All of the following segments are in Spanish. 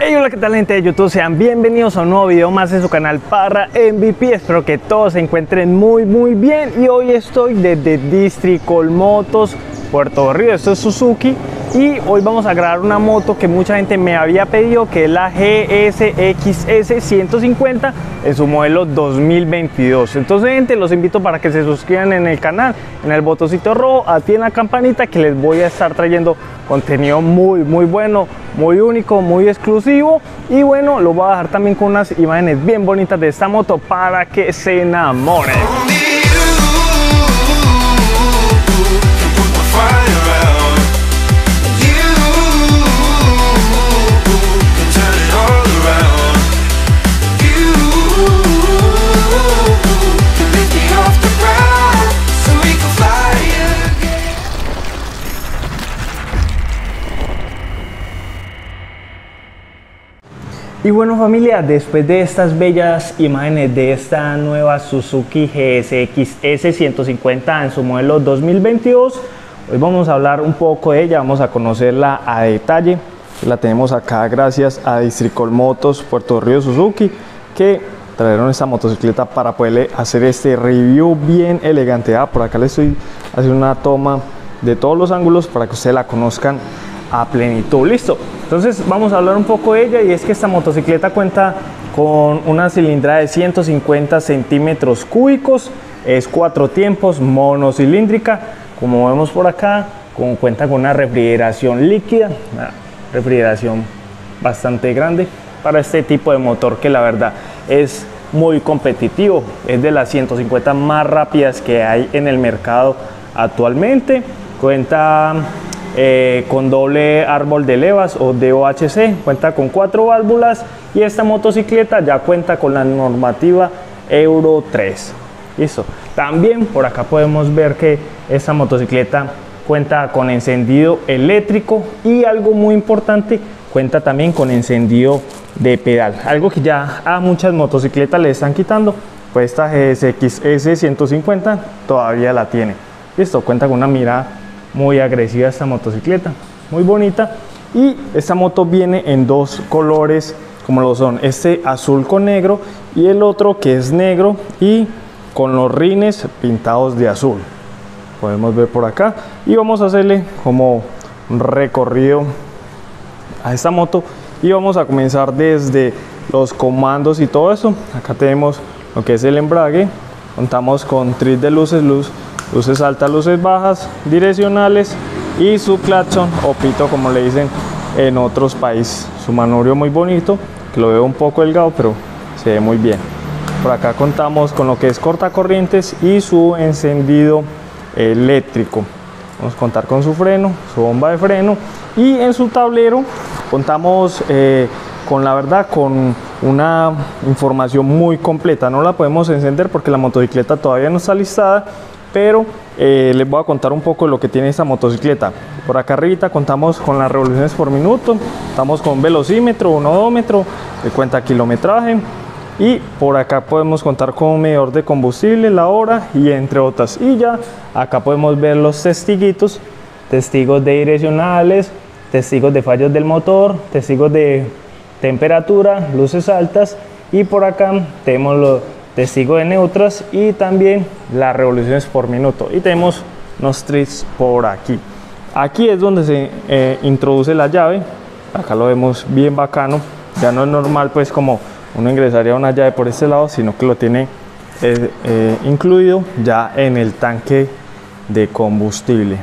Hey, hola, ¿qué tal gente de YouTube? Sean bienvenidos a un nuevo video más en su canal para MVP. Espero que todos se encuentren muy, muy bien. Y hoy estoy desde District Motos, Puerto Río. Esto es Suzuki. Y hoy vamos a grabar una moto que mucha gente me había pedido, que es la GSXS 150 en su modelo 2022. Entonces, gente, los invito para que se suscriban en el canal, en el botoncito rojo, activen la campanita que les voy a estar trayendo contenido muy, muy bueno, muy único, muy exclusivo. Y bueno, lo voy a dejar también con unas imágenes bien bonitas de esta moto para que se enamoren. Y bueno familia, después de estas bellas imágenes de esta nueva Suzuki GSX S150 en su modelo 2022, hoy vamos a hablar un poco de ella, vamos a conocerla a detalle. La tenemos acá gracias a Districol Motos Puerto Río Suzuki que trajeron esta motocicleta para poderle hacer este review bien elegante. Ah, por acá le estoy haciendo una toma de todos los ángulos para que ustedes la conozcan a plenitud. Listo. Entonces vamos a hablar un poco de ella y es que esta motocicleta cuenta con una cilindrada de 150 centímetros cúbicos, es cuatro tiempos, monocilíndrica, como vemos por acá, cuenta con una refrigeración líquida, una refrigeración bastante grande para este tipo de motor que la verdad es muy competitivo, es de las 150 más rápidas que hay en el mercado actualmente, cuenta eh, con doble árbol de levas o DOHC, cuenta con cuatro válvulas y esta motocicleta ya cuenta con la normativa Euro 3. Listo. También por acá podemos ver que esta motocicleta cuenta con encendido eléctrico y algo muy importante, cuenta también con encendido de pedal. Algo que ya a muchas motocicletas le están quitando, pues esta GSX S150 todavía la tiene. Listo, cuenta con una mirada muy agresiva esta motocicleta, muy bonita. Y esta moto viene en dos colores, como lo son este azul con negro y el otro que es negro y con los rines pintados de azul. Podemos ver por acá y vamos a hacerle como un recorrido a esta moto y vamos a comenzar desde los comandos y todo eso. Acá tenemos lo que es el embrague, contamos con tris de luces, luz luces altas, luces bajas, direccionales y su claxon o pito como le dicen en otros países. Su manubrio muy bonito, que lo veo un poco delgado, pero se ve muy bien. Por acá contamos con lo que es cortacorrientes y su encendido eléctrico. Vamos a contar con su freno, su bomba de freno y en su tablero contamos eh, con la verdad con una información muy completa. No la podemos encender porque la motocicleta todavía no está listada, pero eh, les voy a contar un poco de lo que tiene esta motocicleta. Por acá arriba contamos con las revoluciones por minuto, estamos con velocímetro, un odómetro, que cuenta kilometraje y por acá podemos contar con un medidor de combustible, la hora y entre otras. Y ya acá podemos ver los testiguitos, testigos de direccionales, testigos de fallos del motor, testigos de temperatura, luces altas y por acá tenemos los testigo de neutras y también las revoluciones por minuto. Y tenemos unos trips por aquí. Aquí es donde se eh, introduce la llave. Acá lo vemos bien bacano. Ya no es normal pues como uno ingresaría una llave por este lado sino que lo tiene eh, eh, incluido ya en el tanque de combustible.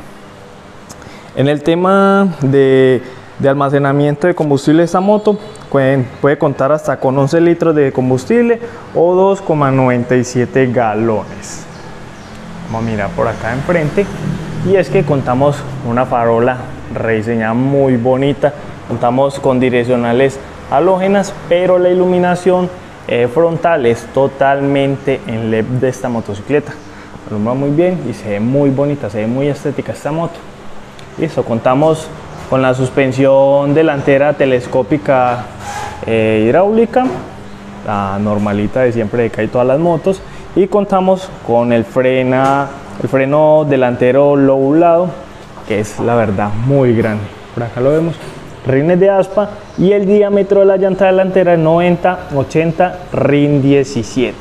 En el tema de almacenamiento de combustible esta moto puede contar hasta con 11 litros de combustible o 2,97 galones. Vamos a mirar por acá enfrente y es que contamos una farola rediseñada muy bonita, contamos con direccionales halógenas, pero la iluminación eh, frontal es totalmente en LED de esta motocicleta. Alumbra muy bien y se ve muy bonita, se ve muy estética esta moto. Listo, contamos con la suspensión delantera telescópica eh, hidráulica, la normalita de siempre que todas las motos, y contamos con el, frena, el freno delantero lobulado, que es la verdad muy grande. Por acá lo vemos, rines de aspa y el diámetro de la llanta delantera es 90-80 RIN 17.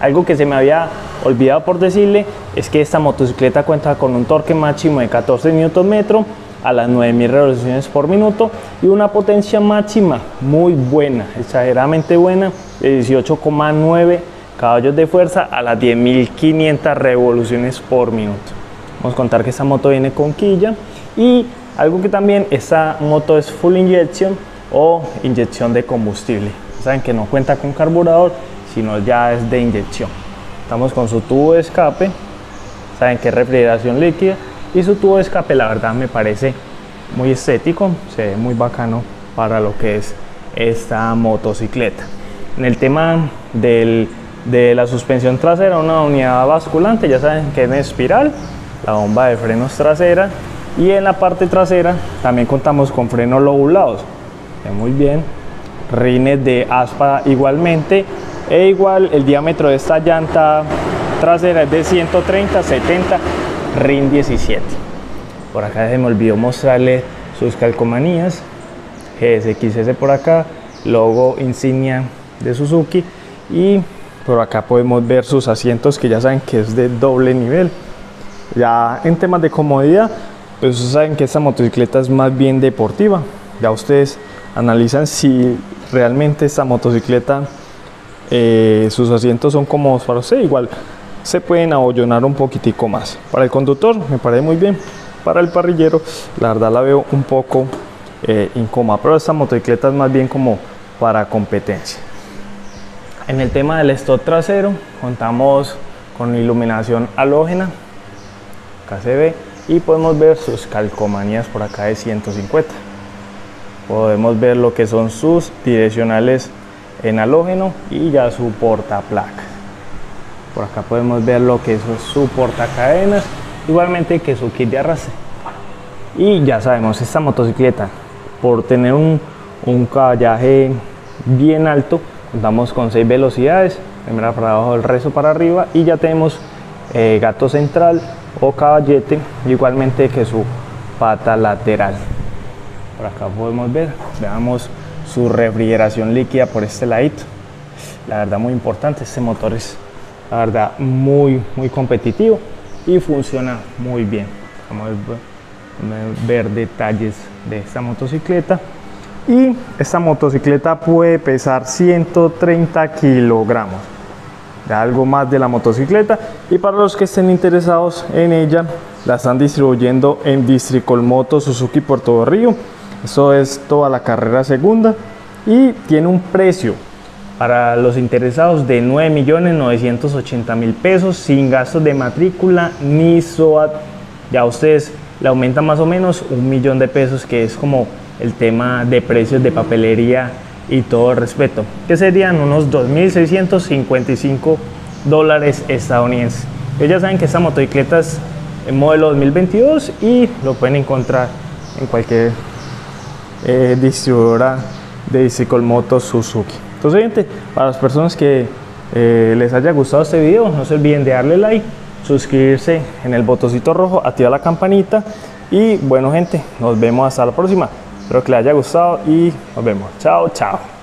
Algo que se me había olvidado por decirle es que esta motocicleta cuenta con un torque máximo de 14 Nm a las 9000 revoluciones por minuto y una potencia máxima muy buena, exageradamente buena, de 18,9 caballos de fuerza a las 10.500 revoluciones por minuto. Vamos a contar que esta moto viene con quilla y algo que también esta moto es full injection o inyección de combustible. Saben que no cuenta con carburador, sino ya es de inyección. Estamos con su tubo de escape, saben que refrigeración líquida y su tubo de escape la verdad me parece muy estético, se ve muy bacano para lo que es esta motocicleta. En el tema del, de la suspensión trasera, una unidad basculante, ya saben que es en espiral, la bomba de frenos trasera y en la parte trasera también contamos con frenos lobulados. Muy bien, rines de aspa igualmente e igual el diámetro de esta llanta trasera es de 130 70 RIN 17. Por acá se me olvidó mostrarle sus calcomanías. GSXS por acá, logo insignia de Suzuki y por acá podemos ver sus asientos que ya saben que es de doble nivel. Ya en temas de comodidad, pues saben que esta motocicleta es más bien deportiva. Ya ustedes analizan si realmente esta motocicleta eh, sus asientos son cómodos para usted. Igual se pueden abollonar un poquitico más. Para el conductor me parece muy bien. Para el parrillero, la verdad la veo un poco eh, incómoda, pero esta motocicleta es más bien como para competencia. En el tema del stop trasero, contamos con iluminación halógena, acá se ve, y podemos ver sus calcomanías por acá de 150. Podemos ver lo que son sus direccionales en halógeno y ya su portaplaca. Por acá podemos ver lo que es su portacadenas, igualmente que su kit de arrastre. Y ya sabemos, esta motocicleta, por tener un, un caballaje bien alto, contamos con 6 velocidades, primera para abajo, el resto para arriba, y ya tenemos eh, gato central o caballete, igualmente que su pata lateral. Por acá podemos ver, veamos su refrigeración líquida por este ladito. La verdad muy importante, este motor es la verdad muy muy competitivo y funciona muy bien. Vamos a ver detalles de esta motocicleta. Y esta motocicleta puede pesar 130 kilogramos. Algo más de la motocicleta. Y para los que estén interesados en ella la están distribuyendo en Districol Moto Suzuki Puerto Río. Eso es toda la carrera segunda. Y tiene un precio para los interesados de 9.980.000 pesos sin gastos de matrícula ni SOAT. Ya ustedes le aumentan más o menos un millón de pesos que es como el tema de precios de papelería y todo respeto, que serían unos 2.655 dólares estadounidenses. Ellos ya saben que esta motocicleta es en modelo 2022 y lo pueden encontrar en cualquier eh, distribuidora de Bicycle Moto Suzuki. Entonces, gente, para las personas que eh, les haya gustado este video, no se olviden de darle like, suscribirse en el botoncito rojo, activar la campanita y bueno, gente, nos vemos hasta la próxima. Espero que les haya gustado y nos vemos. Chao, chao.